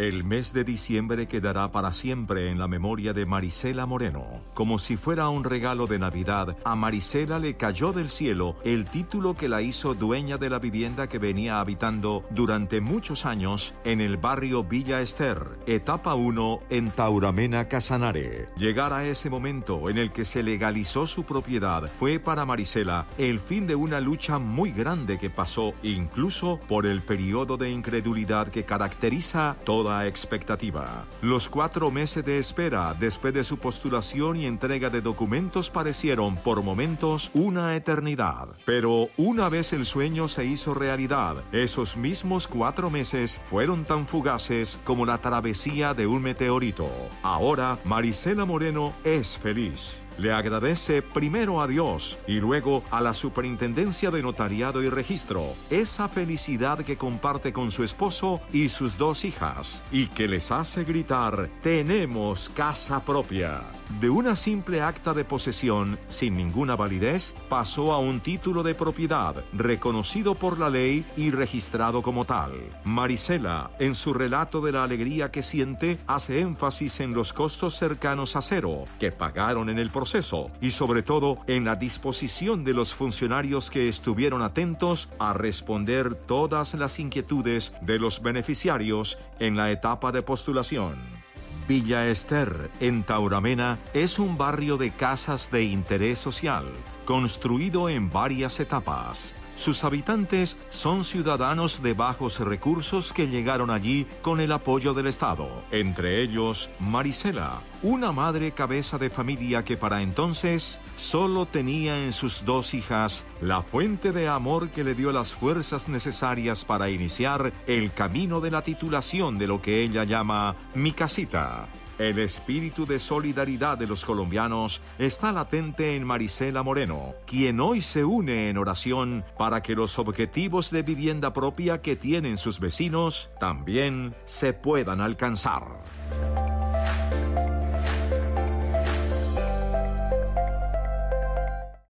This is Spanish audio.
El mes de diciembre quedará para siempre en la memoria de Marisela Moreno. Como si fuera un regalo de Navidad, a Marisela le cayó del cielo el título que la hizo dueña de la vivienda que venía habitando durante muchos años en el barrio Villa Ester, etapa 1 en Tauramena, Casanare. Llegar a ese momento en el que se legalizó su propiedad fue para Marisela el fin de una lucha muy grande que pasó incluso por el periodo de incredulidad que caracteriza toda expectativa. Los cuatro meses de espera después de su postulación y entrega de documentos parecieron por momentos una eternidad. Pero una vez el sueño se hizo realidad, esos mismos cuatro meses fueron tan fugaces como la travesía de un meteorito. Ahora Marisela Moreno es feliz le agradece primero a Dios y luego a la Superintendencia de Notariado y Registro esa felicidad que comparte con su esposo y sus dos hijas y que les hace gritar, tenemos casa propia. De una simple acta de posesión sin ninguna validez pasó a un título de propiedad reconocido por la ley y registrado como tal. Marisela, en su relato de la alegría que siente, hace énfasis en los costos cercanos a cero que pagaron en el proceso y sobre todo en la disposición de los funcionarios que estuvieron atentos a responder todas las inquietudes de los beneficiarios en la etapa de postulación. Villa Ester, en Tauramena, es un barrio de casas de interés social, construido en varias etapas. Sus habitantes son ciudadanos de bajos recursos que llegaron allí con el apoyo del Estado, entre ellos Marisela, una madre cabeza de familia que para entonces solo tenía en sus dos hijas la fuente de amor que le dio las fuerzas necesarias para iniciar el camino de la titulación de lo que ella llama mi casita. El espíritu de solidaridad de los colombianos está latente en Marisela Moreno, quien hoy se une en oración para que los objetivos de vivienda propia que tienen sus vecinos también se puedan alcanzar.